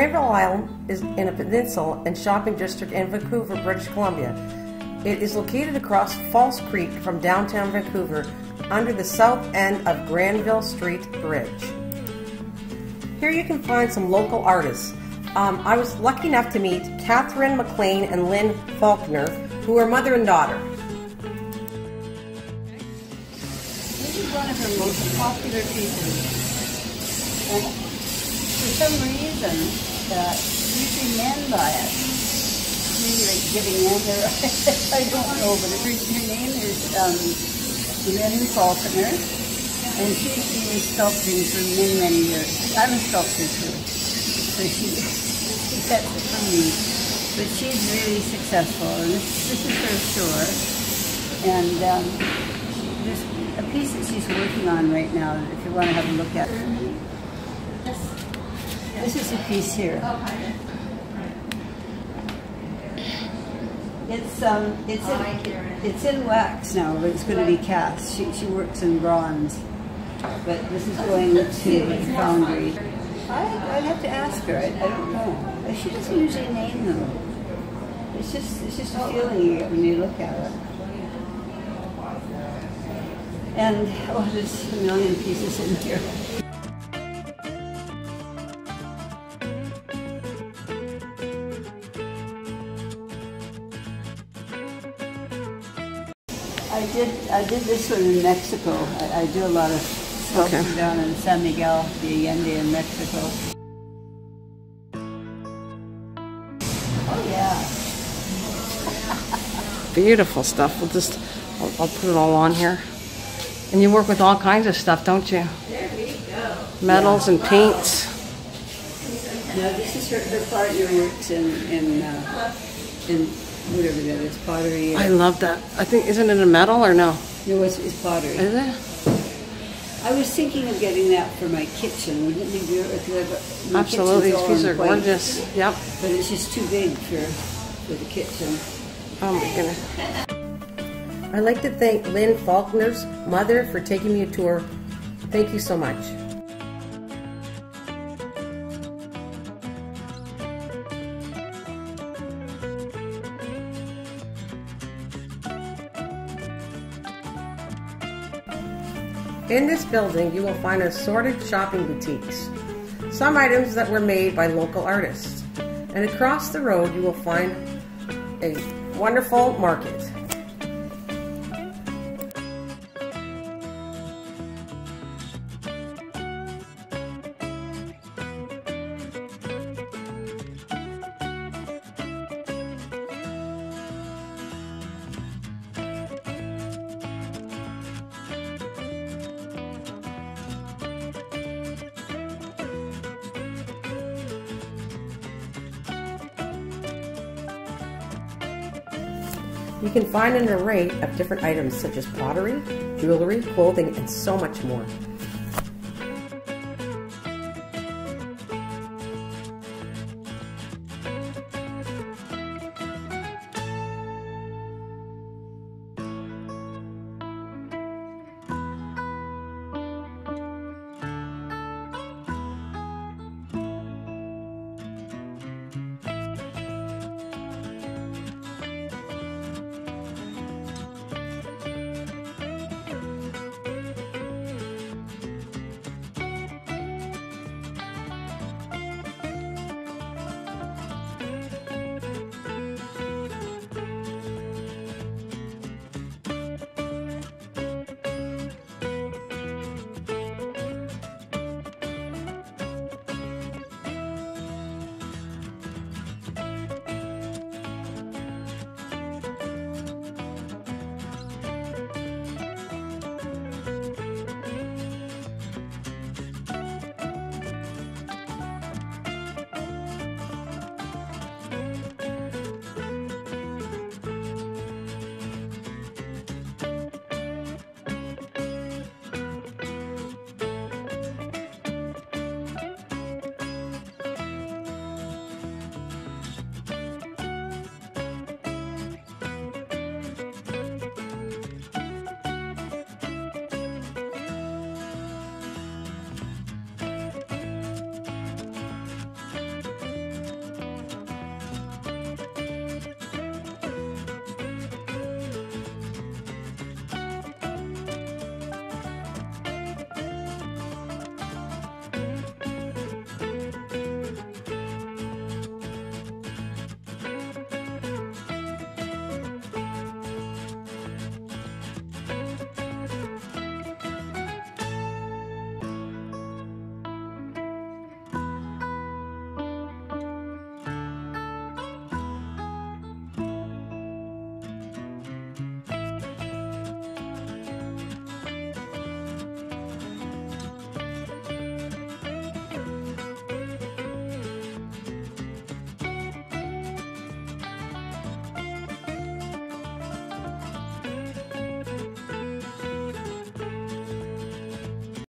Island is in a peninsula and shopping district in Vancouver, British Columbia. It is located across False Creek from downtown Vancouver under the south end of Granville Street Bridge. Here you can find some local artists. Um, I was lucky enough to meet Catherine McLean and Lynn Faulkner, who are mother and daughter. This is one of her most popular pieces. For some reason, that usually men buy it. Maybe like giving in or I don't know, but her, her name is um, Lynn Faulkner, and she's been sculpting for many, many years. I'm a sculptor too, so she, she sets it for me. But she's really successful, and this, this is her store. And um, there's a piece that she's working on right now, if you want to have a look at. This is a piece here. It's um, it's in, it's in wax now, but it's going to be cast. She, she works in bronze, but this is going to foundry. I, I'd have to ask her. I, I don't know. She doesn't usually name them. It's just it's just a feeling you get when you look at it. And oh, there's a million pieces in here. I did I did this one in Mexico. I, I do a lot of sculpture Okay. down in San Miguel de Allende in Mexico. Oh yeah. Beautiful stuff. We'll just, I'll, I'll put it all on here. And you work with all kinds of stuff, don't you? There we go. Metals and paints. No, this is her, her partner works in in uh, in whatever that is, pottery. I love that. I think, isn't it a metal or no? no, it's, it's pottery. Is it? I was thinking of getting that for my kitchen. Wouldn't it be beautiful? Got- Absolutely. These in are white, gorgeous. Yep. But it's just too big for for the kitchen. Oh my goodness. I'd like to thank Lynn Faulkner's mother for taking me a tour. Thank you so much. In this building, you will find assorted shopping boutiques, some items that were made by local artists. And across the road, you will find a wonderful market. You can find an array of different items such as pottery, jewelry, clothing, and so much more.